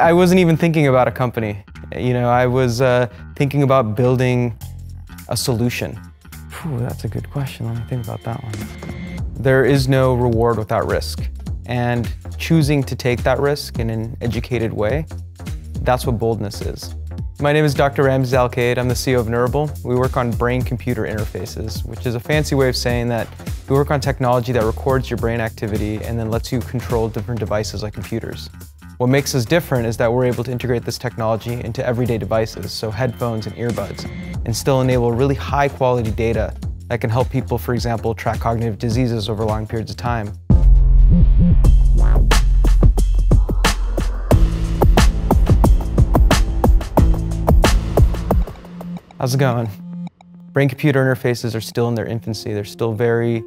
I wasn't even thinking about a company. You know, I was uh, thinking about building a solution. Whew, that's a good question. Let me think about that one. There is no reward without risk. And choosing to take that risk in an educated way, that's what boldness is. My name is Dr. Ramses Alcaide. I'm the CEO of Neurable. We work on brain-computer interfaces, which is a fancy way of saying that we work on technology that records your brain activity and then lets you control different devices like computers. What makes us different is that we're able to integrate this technology into everyday devices, so headphones and earbuds, and still enable really high quality data that can help people, for example, track cognitive diseases over long periods of time. How's it going? Brain-computer interfaces are still in their infancy. They're still very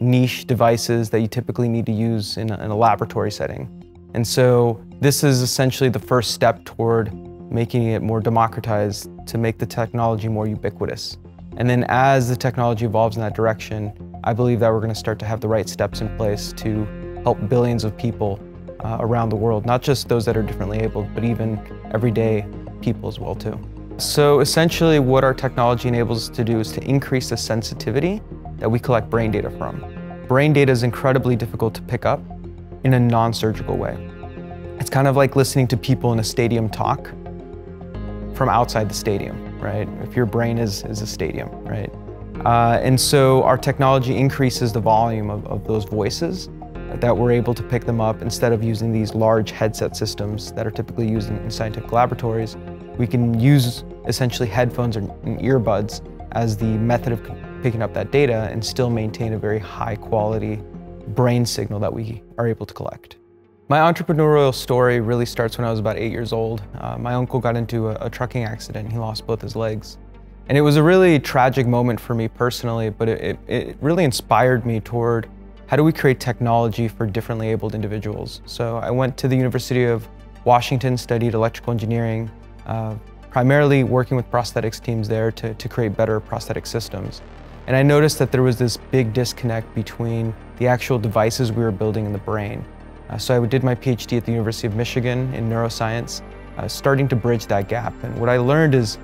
niche devices that you typically need to use in a, in a laboratory setting. And so this is essentially the first step toward making it more democratized to make the technology more ubiquitous. And then as the technology evolves in that direction, I believe that we're going to start to have the right steps in place to help billions of people uh, around the world, not just those that are differently abled, but even everyday people as well too. So essentially what our technology enables us to do is to increase the sensitivity that we collect brain data from. Brain data is incredibly difficult to pick up in a non-surgical way. It's kind of like listening to people in a stadium talk from outside the stadium, right? If your brain is, is a stadium, right? Uh, and so our technology increases the volume of, of those voices that we're able to pick them up instead of using these large headset systems that are typically used in, in scientific laboratories. We can use essentially headphones or earbuds as the method of picking up that data and still maintain a very high quality brain signal that we are able to collect. My entrepreneurial story really starts when I was about eight years old. Uh, my uncle got into a, a trucking accident he lost both his legs. And it was a really tragic moment for me personally, but it, it, it really inspired me toward how do we create technology for differently abled individuals. So I went to the University of Washington, studied electrical engineering, uh, primarily working with prosthetics teams there to, to create better prosthetic systems. And I noticed that there was this big disconnect between the actual devices we were building in the brain. Uh, so I did my PhD at the University of Michigan in neuroscience, uh, starting to bridge that gap. And what I learned is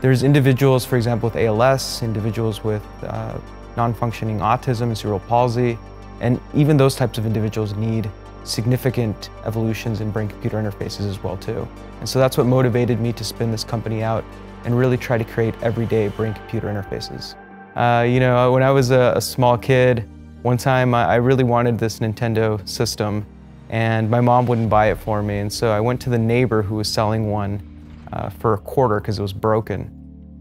there's individuals, for example, with ALS, individuals with uh, non-functioning autism, cerebral palsy, and even those types of individuals need significant evolutions in brain-computer interfaces as well too. And so that's what motivated me to spin this company out and really try to create everyday brain-computer interfaces. Uh, you know, when I was a, a small kid, one time I, really wanted this Nintendo system and my mom wouldn't buy it for me. And so I went to the neighbor who was selling one uh, for a quarter because it was broken.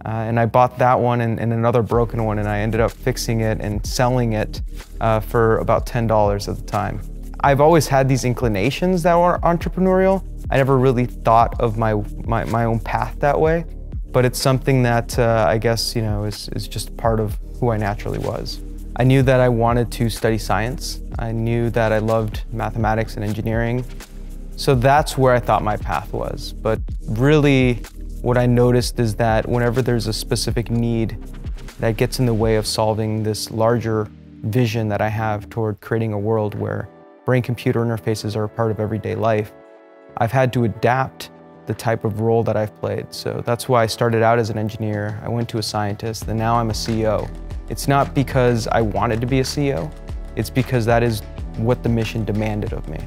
Uh, and I bought that one and, and, another broken one and I ended up fixing it and selling it uh, for about $10 at the time. I've always had these inclinations that were entrepreneurial. I never really thought of my, my, my own path that way, but it's something that uh, I guess, you know, is, is just part of who I naturally was. I knew that I wanted to study science. I knew that I loved mathematics and engineering. So that's where I thought my path was. But really, what I noticed is that whenever there's a specific need that gets in the way of solving this larger vision that I have toward creating a world where brain-computer interfaces are a part of everyday life, I've had to adapt the type of role that I've played. So that's why I started out as an engineer, I went to a scientist, and now I'm a CEO. It's not because I wanted to be a CEO, it's because that is what the mission demanded of me.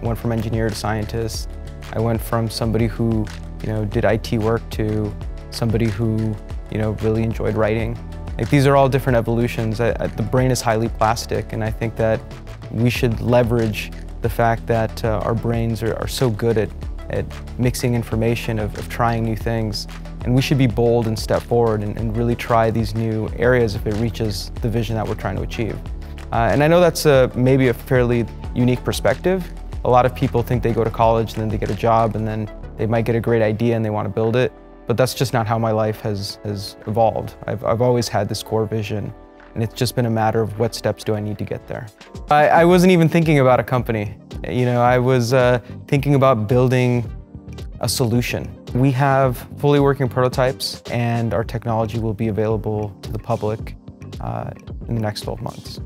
I went from engineer to scientist. I went from somebody who, you know, did IT work to somebody who, you know, really enjoyed writing. Like these are all different evolutions. I, I, the brain is highly plastic, and I think that we should leverage the fact that uh, our brains are, are, so good at, at mixing information, of, of, trying new things. And we should be bold and step forward and, and, really try these new areas if it reaches the vision that we're trying to achieve. Uh, and I know that's a, maybe a fairly unique perspective. A lot of people think they go to college and then they get a job and then they might get a great idea and they want to build it. But that's just not how my life has, has evolved. I've, I've always had this core vision and it's just been a matter of what steps do I need to get there. I, I wasn't even thinking about a company. You know, I was uh, thinking about building a solution. We have fully working prototypes and our technology will be available to the public uh, in the next 12 months.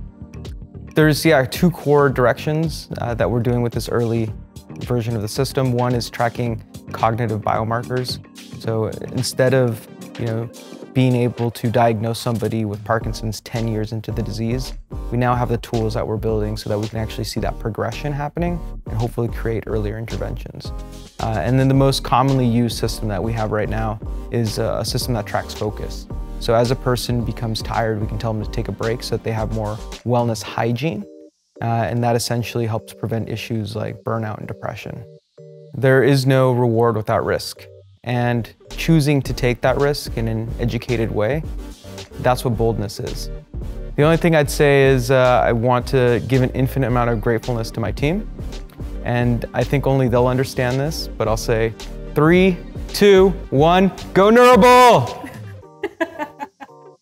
There's, yeah, two core directions uh, that we're doing with this early version of the system. One is tracking cognitive biomarkers. So instead of, you know, being able to diagnose somebody with Parkinson's 10 years into the disease, we now have the tools that we're building so that we can actually see that progression happening and hopefully create earlier interventions. Uh, and then the most commonly used system that we have right now is a system that tracks focus. So as a person becomes tired, we can tell them to take a break so that they have more wellness hygiene. Uh, and that essentially helps prevent issues like burnout and depression. There is no reward without risk. And choosing to take that risk in an educated way, that's what boldness is. The only thing I'd say is uh, I want to give an infinite amount of gratefulness to my team. And I think only they'll understand this, but I'll say three, two, one, go Neurable!